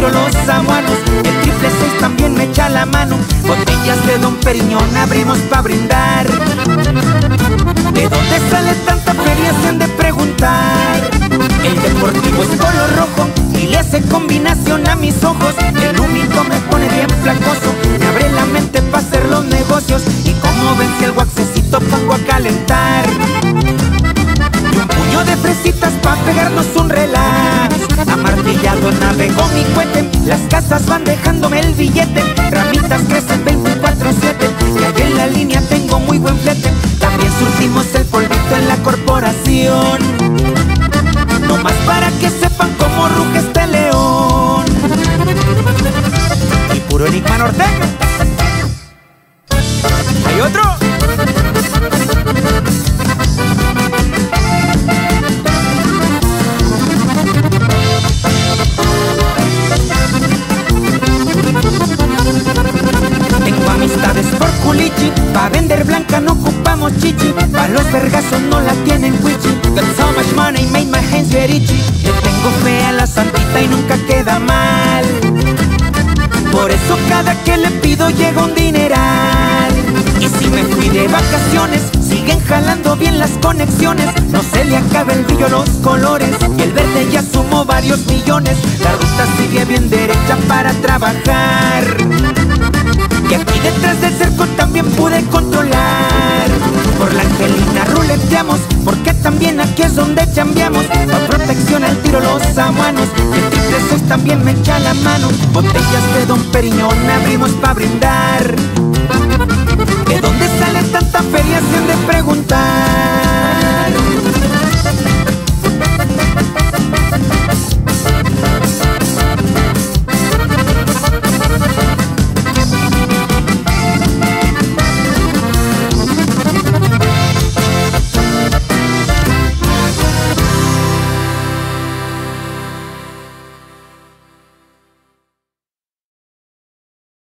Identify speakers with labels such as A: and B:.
A: tiro los samuanos El triple seis también me echa la mano. Botellas de Don Periñón abrimos pa' brindar. ¿De dónde sale tanta feria? Se han de preguntar. El deportivo es color rojo Y le hace combinación a mis ojos. El único me pone bien flacoso Me abre la mente pa' hacer los negocios. Y como ven si el guaxecito pongo a calentar. Un puño de fresitas pa' pegarnos un relajo. Amartillado navegó mi cohete, las casas van dejándome el billete. Ramitas crecen 24-7 y ahí en la línea tengo muy buen flete. También surtimos el polvito en la corporación. No más para que sepan cómo ruge este león. Y puro enigma norteño. Itchy. Le tengo fe a la santita y nunca queda mal. Por eso cada que le pido llega un dineral. Y si me fui de vacaciones, siguen jalando bien las conexiones. No se le acaba el brillo, los colores. Y el verde ya sumó varios millones. La ruta sigue bien derecha para trabajar. Y aquí detrás del cerco también pude controlar Por la Angelina ruleteamos Porque también aquí es donde chambeamos tiro los samuanos el triple también me echa la mano. Botellas de Don Periñón abrimos pa' brindar